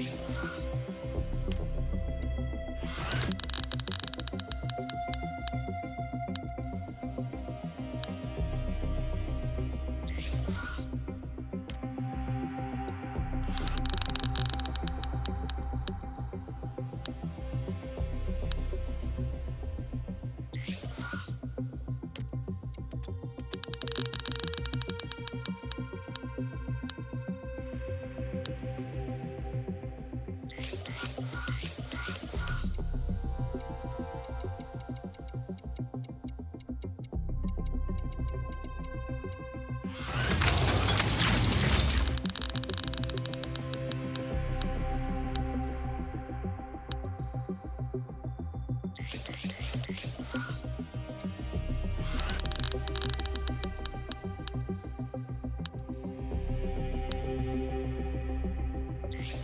peace.